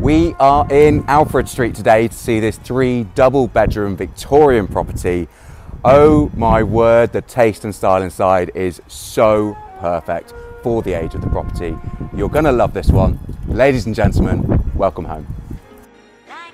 We are in Alfred Street today to see this three double bedroom Victorian property. Oh my word, the taste and style inside is so perfect for the age of the property. You're gonna love this one. Ladies and gentlemen, welcome home. Like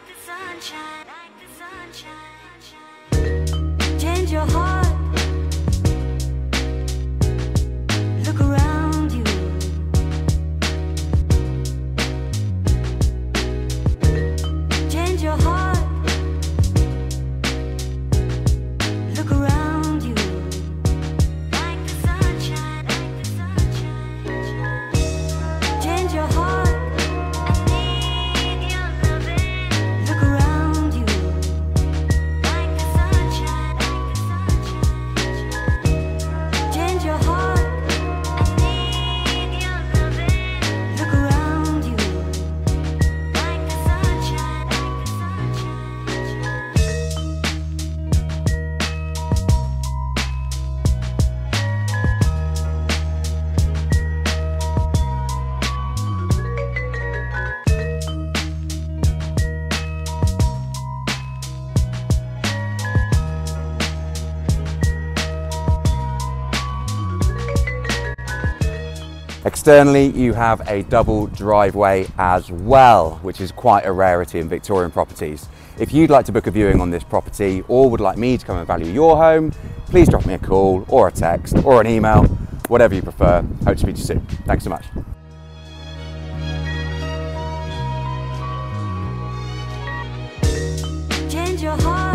Externally, you have a double driveway as well, which is quite a rarity in Victorian properties. If you'd like to book a viewing on this property or would like me to come and value your home, please drop me a call or a text or an email, whatever you prefer. Hope to speak to you soon. Thanks so much. Your heart.